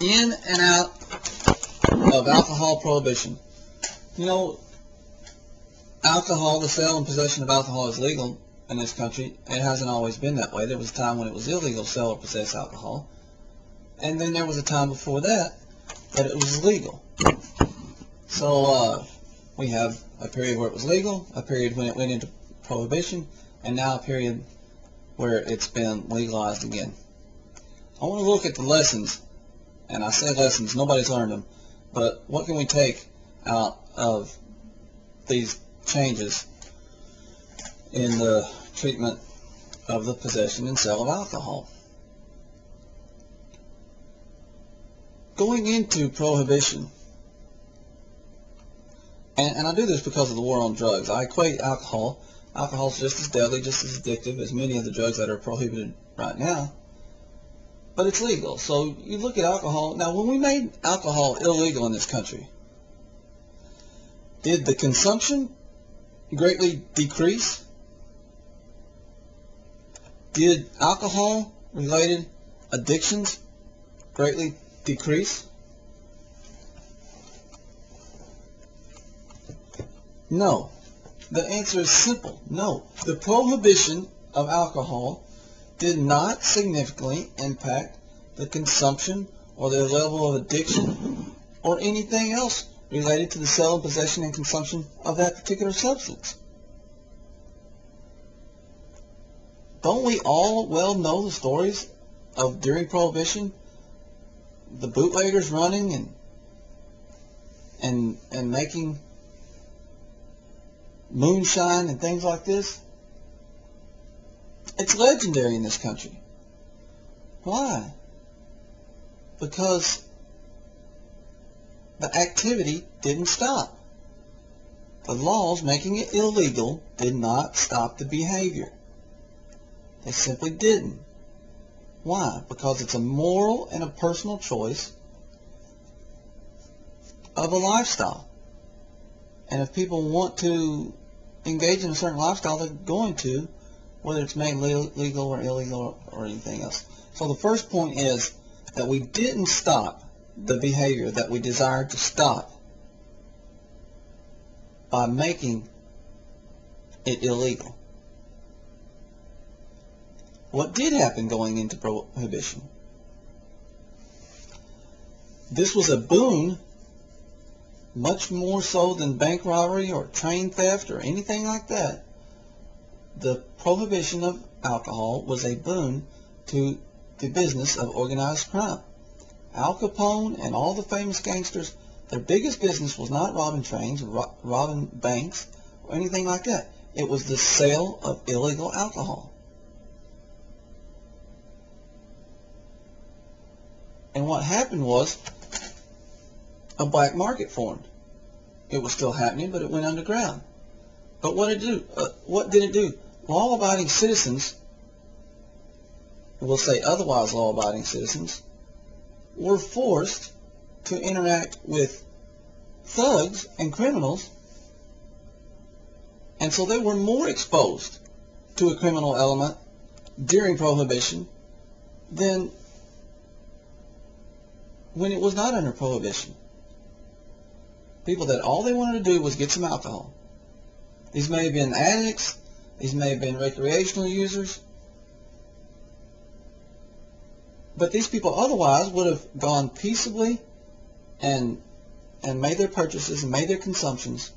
in and out of alcohol prohibition. You know, alcohol, the sale and possession of alcohol is legal in this country. It hasn't always been that way. There was a time when it was illegal to sell or possess alcohol. And then there was a time before that that it was legal. So uh, we have a period where it was legal, a period when it went into prohibition, and now a period where it's been legalized again. I want to look at the lessons, and I say lessons, nobody's learned them, but what can we take out of these changes in the treatment of the possession and sale of alcohol? Going into prohibition, and, and I do this because of the war on drugs. I equate alcohol. Alcohol is just as deadly, just as addictive as many of the drugs that are prohibited right now. But it's legal. So you look at alcohol. Now, when we made alcohol illegal in this country, did the consumption greatly decrease? Did alcohol-related addictions greatly decrease? No. The answer is simple. No. The prohibition of alcohol did not significantly impact the consumption or the level of addiction or anything else related to the sale and possession and consumption of that particular substance. Don't we all well know the stories of during Prohibition, the bootleggers running and and and making moonshine and things like this? It's legendary in this country. Why? Because the activity didn't stop. The laws making it illegal did not stop the behavior. They simply didn't. Why? Because it's a moral and a personal choice of a lifestyle. And if people want to engage in a certain lifestyle, they're going to, whether it's made legal or illegal or anything else. So the first point is that we didn't stop the behavior that we desired to stop by making it illegal. What did happen going into prohibition? This was a boon much more so than bank robbery or train theft or anything like that. The prohibition of alcohol was a boon to the business of organized crime. Al Capone and all the famous gangsters, their biggest business was not robbing trains or robbing banks or anything like that. It was the sale of illegal alcohol. And what happened was a black market formed. It was still happening, but it went underground. But what it do? Uh, what did it do? Law-abiding citizens, we'll say otherwise law-abiding citizens, were forced to interact with thugs and criminals, and so they were more exposed to a criminal element during Prohibition than when it was not under Prohibition. People that all they wanted to do was get some alcohol. These may have been addicts, these may have been recreational users, But these people otherwise would have gone peaceably and and made their purchases and made their consumptions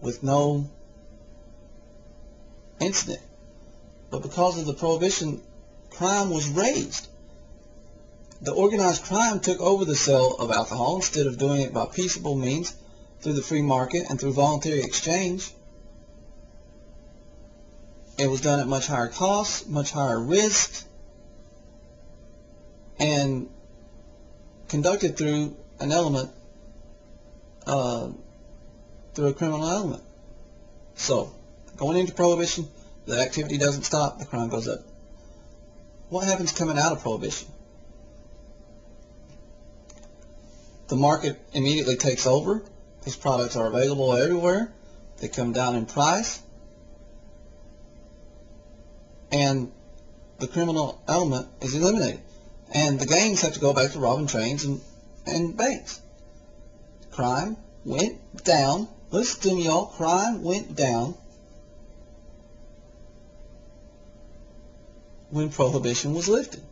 with no incident. But because of the prohibition, crime was raised. The organized crime took over the sale of alcohol instead of doing it by peaceable means through the free market and through voluntary exchange. It was done at much higher costs, much higher risk, and conducted through an element, uh, through a criminal element. So, going into prohibition, the activity doesn't stop, the crime goes up. What happens coming out of prohibition? The market immediately takes over. These products are available everywhere. They come down in price. And the criminal element is eliminated. And the gangs have to go back to robbing trains and, and banks. Crime went down. Listen to me, y'all. Crime went down when prohibition was lifted.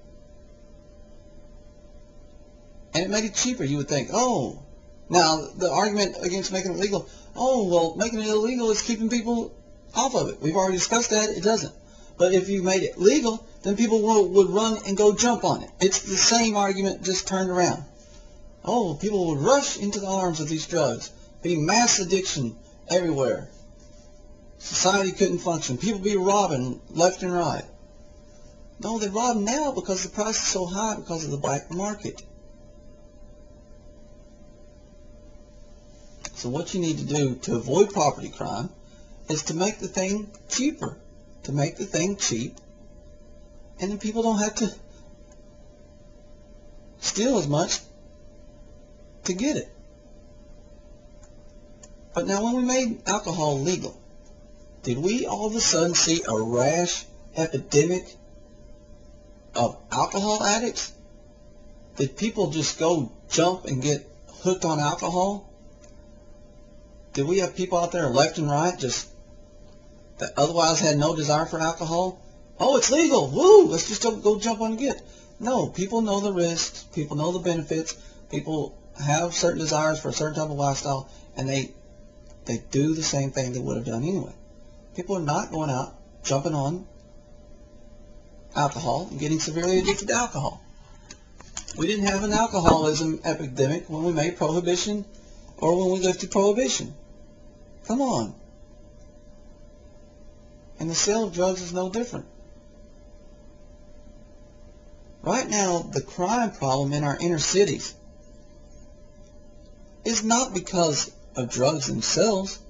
And it made it cheaper. You would think, oh, now the argument against making it legal, oh, well, making it illegal is keeping people off of it. We've already discussed that. It doesn't. But if you made it legal, then people will, would run and go jump on it. It's the same argument just turned around. Oh, people would rush into the arms of these drugs. Be mass addiction everywhere. Society couldn't function. People be robbing left and right. No, they rob now because the price is so high because of the black market. So what you need to do to avoid property crime is to make the thing cheaper, to make the thing cheap, and then people don't have to steal as much to get it. But now when we made alcohol legal, did we all of a sudden see a rash epidemic of alcohol addicts? Did people just go jump and get hooked on alcohol? Did we have people out there left and right just that otherwise had no desire for alcohol? Oh, it's legal. Woo! Let's just go, jump on and get. No, people know the risks. People know the benefits. People have certain desires for a certain type of lifestyle, and they they do the same thing they would have done anyway. People are not going out jumping on alcohol and getting severely addicted to alcohol. We didn't have an alcoholism epidemic when we made prohibition or when we lifted prohibition. Come on. And the sale of drugs is no different. Right now, the crime problem in our inner cities is not because of drugs themselves,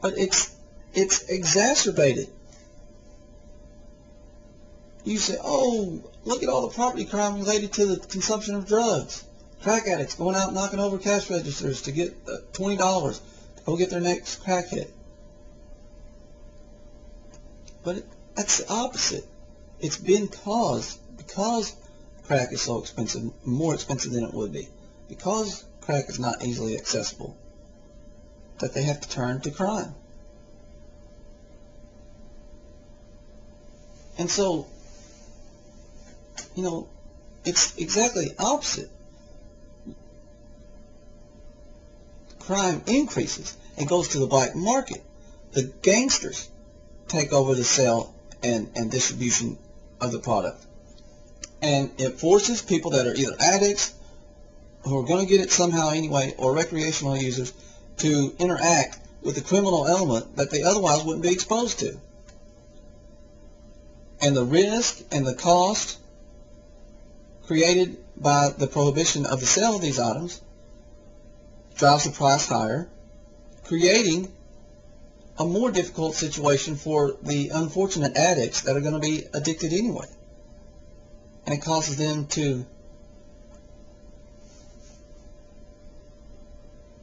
but it's it's exacerbated. You say, oh, look at all the property crime related to the consumption of drugs. Crack addicts going out knocking over cash registers to get uh, $20 to go get their next crack hit. But that's the opposite. It's been caused because crack is so expensive, more expensive than it would be. Because crack is not easily accessible, that they have to turn to crime. And so, you know, it's exactly opposite. Crime increases and goes to the black market. The gangsters take over the sale and, and distribution of the product. And it forces people that are either addicts who are going to get it somehow anyway or recreational users to interact with the criminal element that they otherwise wouldn't be exposed to. And the risk and the cost created by the prohibition of the sale of these items drives the price higher, creating a more difficult situation for the unfortunate addicts that are going to be addicted anyway. And it causes them to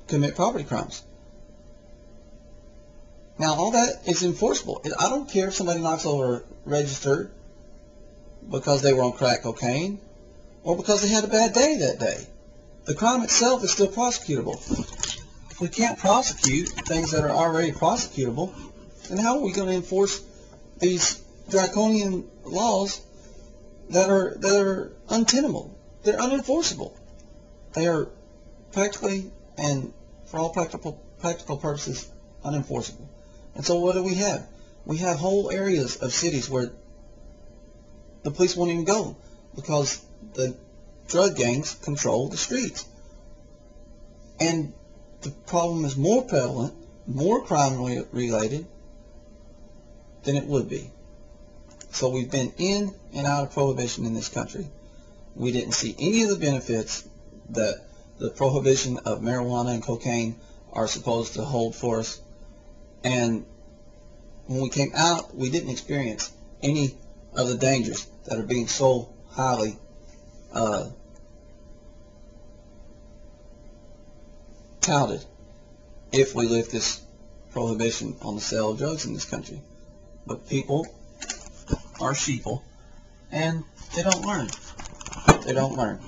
commit property crimes. Now, all that is enforceable. I don't care if somebody knocks over a register because they were on crack cocaine or because they had a bad day that day. The crime itself is still prosecutable we can't prosecute things that are already prosecutable, then how are we going to enforce these draconian laws that are that are untenable? They're unenforceable. They are practically and for all practical practical purposes unenforceable. And so what do we have? We have whole areas of cities where the police won't even go because the drug gangs control the streets. And the problem is more prevalent, more crime related than it would be. So we've been in and out of prohibition in this country. We didn't see any of the benefits that the prohibition of marijuana and cocaine are supposed to hold for us. And when we came out, we didn't experience any of the dangers that are being so highly uh, touted if we lift this prohibition on the sale of drugs in this country. But people are sheeple, and they don't learn. they don't learn.